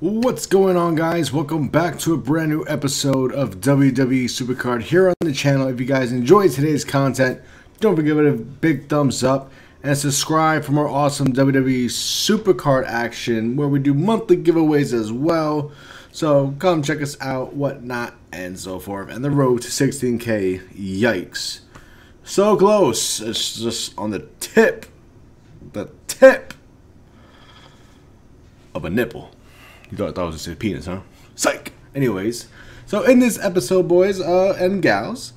What's going on guys? Welcome back to a brand new episode of WWE Supercard here on the channel. If you guys enjoyed today's content, don't forget to give it a big thumbs up and subscribe for more awesome WWE Supercard action where we do monthly giveaways as well. So come check us out, whatnot, and so forth. And the road to 16k, yikes. So close. It's just on the tip, the tip of a nipple. You thought, I was to say penis, huh? Psych! Anyways, so in this episode, boys uh, and gals,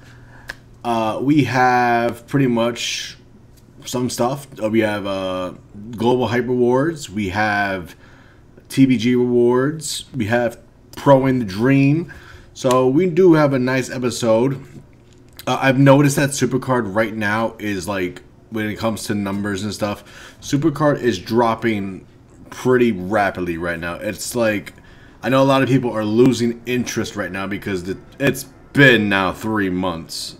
uh, we have pretty much some stuff. Uh, we have uh, Global Hype Rewards. We have TBG Rewards. We have Pro in the Dream. So we do have a nice episode. Uh, I've noticed that Supercard right now is like, when it comes to numbers and stuff, Supercard is dropping pretty rapidly right now. It's like I know a lot of people are losing interest right now because the, it's been now three months.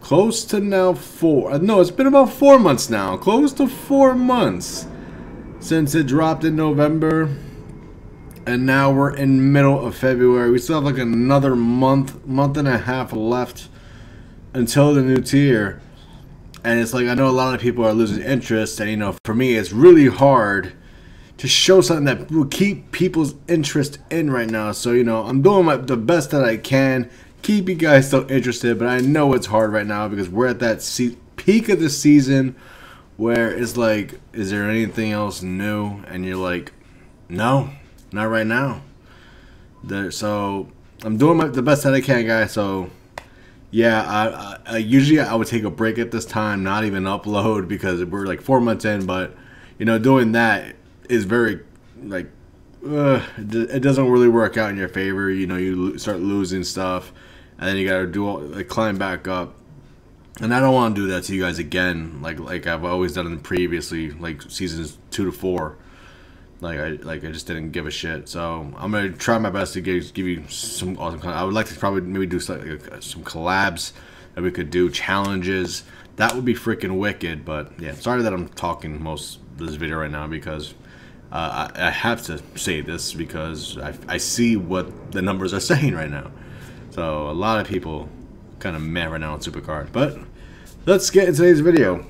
Close to now four. Uh, no, it's been about four months now. Close to four months since it dropped in November. And now we're in middle of February. We still have like another month, month and a half left until the new tier. And it's like I know a lot of people are losing interest. And you know, for me, it's really hard to show something that will keep people's interest in right now. So, you know, I'm doing my, the best that I can. Keep you guys still interested, but I know it's hard right now because we're at that peak of the season where it's like, is there anything else new? And you're like, no, not right now. There, so I'm doing my, the best that I can, guys. So yeah, I, I, usually I would take a break at this time, not even upload because we're like four months in. But you know, doing that is very like uh, it doesn't really work out in your favor. You know, you start losing stuff, and then you gotta do all, like climb back up. And I don't want to do that to you guys again, like like I've always done in previously, like seasons two to four. Like I like I just didn't give a shit. So I'm gonna try my best to give give you some awesome. content. I would like to probably maybe do some, like, some collabs that we could do challenges. That would be freaking wicked. But yeah, sorry that I'm talking most this video right now because uh, I, I, have to say this because I, I, see what the numbers are saying right now. So a lot of people kind of mad right now on Supercard. But let's get into today's video.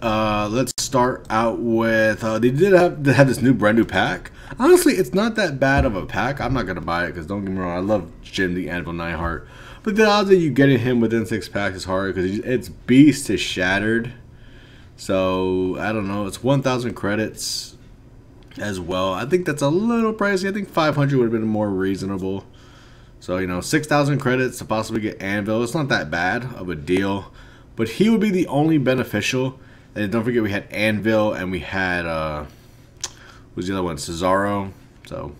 Uh, let's start out with, uh, they did have, they had this new brand new pack. Honestly, it's not that bad of a pack. I'm not going to buy it because don't get me wrong, I love Jim the Anvil Neidhart. But the odds of you getting him within six packs is hard because it's Beast is Shattered. So, I don't know. It's 1,000 credits as well. I think that's a little pricey. I think 500 would have been more reasonable. So, you know, 6,000 credits to possibly get Anvil. It's not that bad of a deal. But he would be the only beneficial. And don't forget we had Anvil and we had, uh, was the other one? Cesaro. So,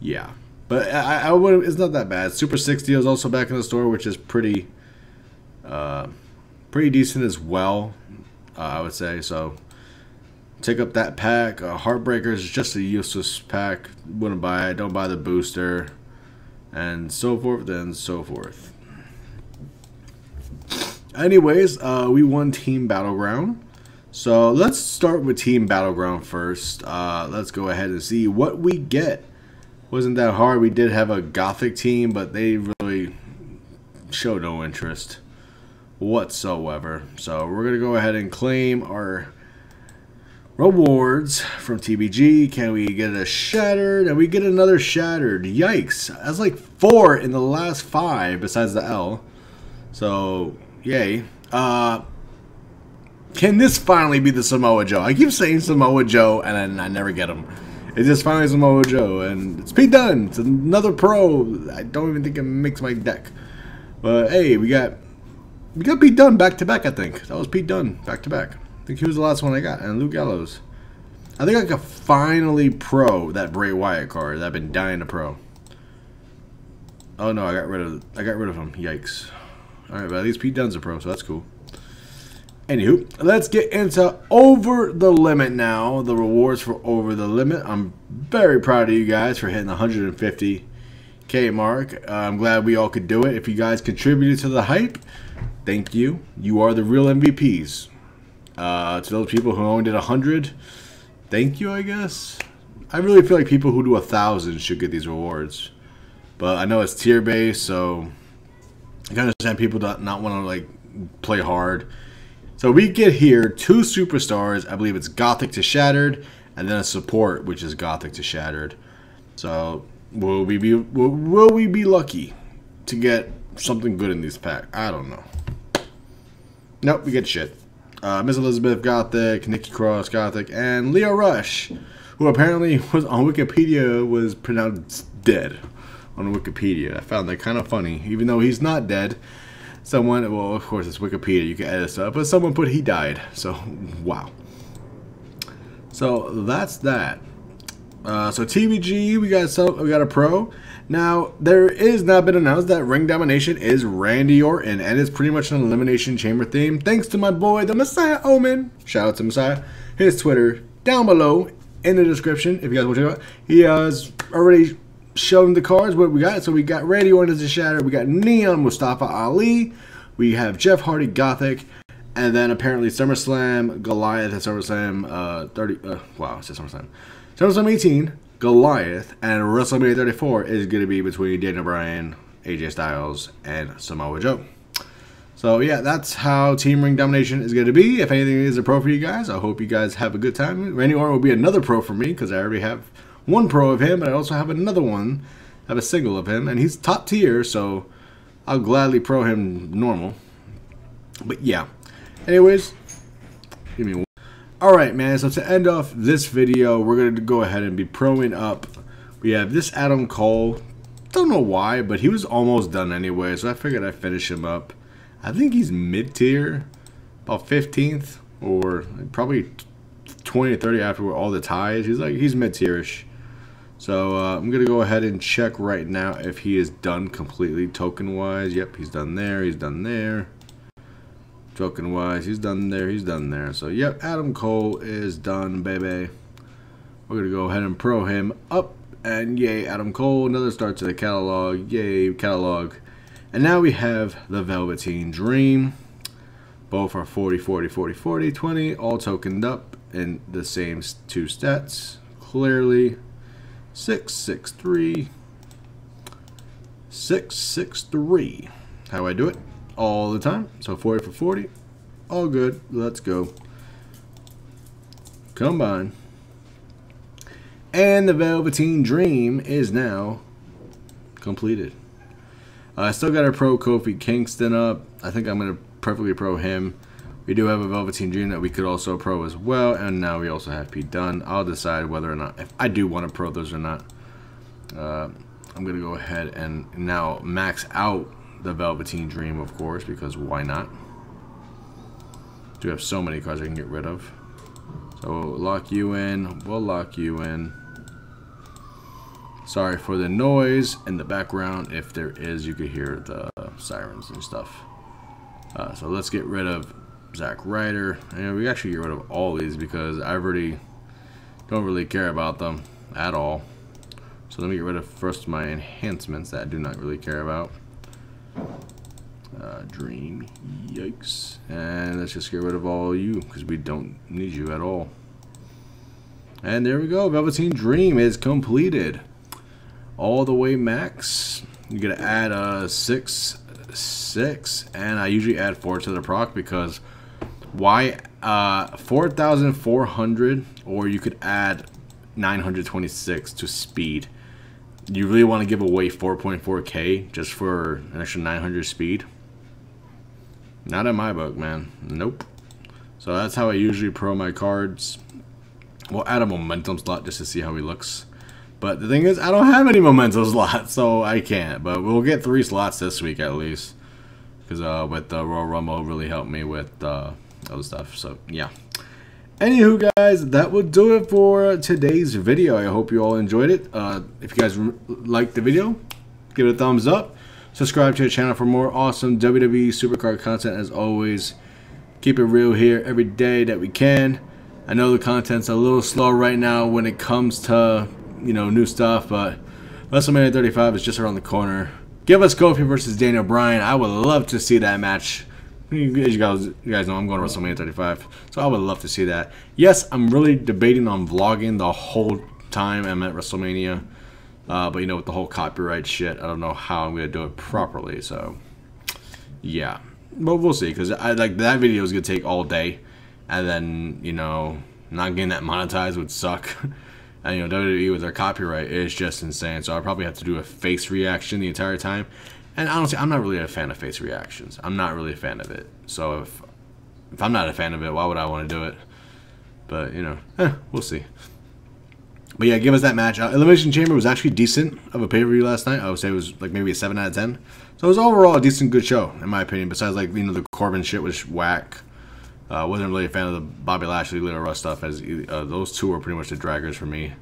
yeah. But I, I would. It's not that bad. Super 60 is also back in the store, which is pretty, uh, pretty decent as well. Uh, I would say so. Take up that pack. Uh, Heartbreaker is just a useless pack. Wouldn't buy it. Don't buy the booster. And so forth and so forth. Anyways, uh, we won Team Battleground. So let's start with Team Battleground first. Uh, let's go ahead and see what we get. Wasn't that hard. We did have a Gothic team, but they really showed no interest whatsoever. So we're going to go ahead and claim our Rewards from TBG. Can we get a shattered? And we get another shattered. Yikes. That's like four in the last five besides the L. So, yay. Uh, can this finally be the Samoa Joe? I keep saying Samoa Joe and I, I never get him. It's just finally Samoa Joe. And it's Pete Dunne. It's another pro. I don't even think it makes my deck. But hey, we got we got Pete Dunne back to back, I think. That was Pete Dunne back to back. Think he was the last one I got. And Luke Gallows. I think I could finally pro that Bray Wyatt card that I've been dying to pro. Oh no, I got rid of I got rid of him. Yikes. Alright, but at least Pete Dunne's a pro, so that's cool. Anywho, let's get into Over the Limit now. The rewards for Over the Limit. I'm very proud of you guys for hitting the 150k mark. Uh, I'm glad we all could do it. If you guys contributed to the hype, thank you. You are the real MVPs. Uh, to those people who only did 100, thank you, I guess. I really feel like people who do a thousand should get these rewards. But I know it's tier based, so I can understand people that not want to like play hard. So we get here two superstars. I believe it's Gothic to Shattered, and then a support, which is Gothic to Shattered. So will we be will, will we be lucky to get something good in these packs? I don't know. Nope, we get shit. Uh, Miss Elizabeth Gothic, Nikki Cross Gothic, and Lio Rush, who apparently was on Wikipedia was pronounced dead on Wikipedia. I found that kind of funny, even though he's not dead. Someone, well, of course, it's Wikipedia. You can edit stuff, but someone put he died. So, wow. So that's that. Uh, so TBG, we got some, we got a pro. Now there is not been announced that Ring Domination is Randy Orton, and it's pretty much an Elimination Chamber theme. Thanks to my boy, the Messiah Omen. Shout out to Messiah. His Twitter down below in the description if you guys want to check out. He has already shown the cards what we got. So we got Randy Orton as a Shatter. We got Neon Mustafa Ali. We have Jeff Hardy Gothic. And then apparently SummerSlam Goliath at SummerSlam uh, 30. Uh, wow, it says SummerSlam. SummerSlam 18, Goliath, and WrestleMania 34 is going to be between Daniel Bryan, AJ Styles, and Samoa Joe. So yeah, that's how Team Ring Domination is going to be. If anything is a pro for you guys, I hope you guys have a good time. Randy Orton will be another pro for me because I already have one pro of him, but I also have another one. I have a single of him, and he's top tier, so I'll gladly pro him normal. But yeah. Anyways, give me one. Alright, man, so to end off this video, we're going to go ahead and be proing up. We have this Adam Cole. Don't know why, but he was almost done anyway, so I figured I'd finish him up. I think he's mid-tier, about 15th, or probably 20 or 30 after all the ties. He's like, he's mid-tierish. So uh, I'm going to go ahead and check right now if he is done completely token-wise. Yep, he's done there, he's done there. Token wise, he's done there, he's done there. So, yep, Adam Cole is done, baby. We're going to go ahead and pro him up. And yay, Adam Cole. Another start to the catalog. Yay, catalog. And now we have the Velveteen Dream. Both are 40, 40, 40, 40, 20. All tokened up in the same two stats. Clearly. 663. 663. How do I do it? All the time. So 40 for 40. All good. Let's go. Combine. And the Velveteen Dream is now completed. Uh, I still got a pro Kofi Kingston up. I think I'm going to perfectly pro him. We do have a Velveteen Dream that we could also pro as well. And now we also have Pete Dunne. I'll decide whether or not, if I do want to pro those or not. Uh, I'm going to go ahead and now max out the Velveteen Dream, of course, because why not? Do have so many cards I can get rid of. So we'll lock you in. We'll lock you in. Sorry for the noise in the background. If there is, you could hear the sirens and stuff. Uh, so let's get rid of Zack Ryder. And we actually get rid of all these because I already don't really care about them at all. So let me get rid of first my enhancements that I do not really care about. Uh, dream. Yikes. And let's just get rid of all you because we don't need you at all. And there we go. Velveteen Dream is completed. All the way max. You're going to add a 6, 6. And I usually add 4 to the proc because why? Uh, 4,400 or you could add 926 to speed you really want to give away 4.4k just for an extra 900 speed? Not in my book, man. Nope. So that's how I usually pro my cards. We'll add a momentum slot just to see how he looks. But the thing is, I don't have any momentum slots, so I can't. But we'll get three slots this week at least. Because uh, with the Royal Rumble really helped me with uh, other stuff. So, yeah. Anywho, guys, that will do it for today's video. I hope you all enjoyed it. Uh, if you guys liked the video, give it a thumbs up. Subscribe to the channel for more awesome WWE Supercard content as always. Keep it real here every day that we can. I know the content's a little slow right now when it comes to, you know, new stuff, but WrestleMania 35 is just around the corner. Give us Kofi versus Daniel Bryan. I would love to see that match you guys, you guys know I'm going to WrestleMania 35, so I would love to see that. Yes, I'm really debating on vlogging the whole time. I'm at WrestleMania. Uh, but you know, with the whole copyright shit, I don't know how I'm gonna do it properly. So, yeah, but we'll see. Cause I like that video is gonna take all day, and then you know, not getting that monetized would suck. and you know, WWE with their copyright is just insane. So I probably have to do a face reaction the entire time. And honestly, I'm not really a fan of face reactions. I'm not really a fan of it. So if if I'm not a fan of it, why would I want to do it? But you know, eh, we'll see. But yeah, give us that match. Uh, Elimination Chamber was actually decent of a pay per view last night. I would say it was like maybe a seven out of ten. So it was overall a decent, good show in my opinion. Besides like you know the Corbin shit was whack. I uh, wasn't really a fan of the Bobby Lashley, Lio Rush stuff. As uh, those two were pretty much the draggers for me.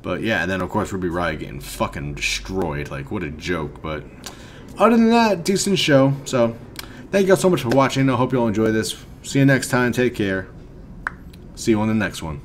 But yeah, and then of course Ruby Riott getting fucking destroyed. Like what a joke. But other than that, decent show. So thank you all so much for watching. I hope you all enjoy this. See you next time. Take care. See you on the next one.